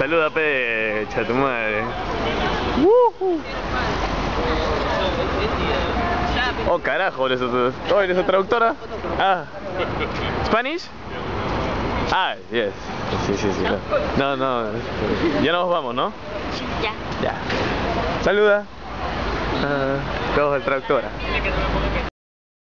Saluda, pe, tu madre. Oh, carajo, ¿eres, oh, ¿eres traductora? Ah. ¿Spanish? Ah, yes. Sí, sí, sí. No, no. Ya nos vamos, ¿no? Ya. Ya. Saluda. Ah, todos el traductora.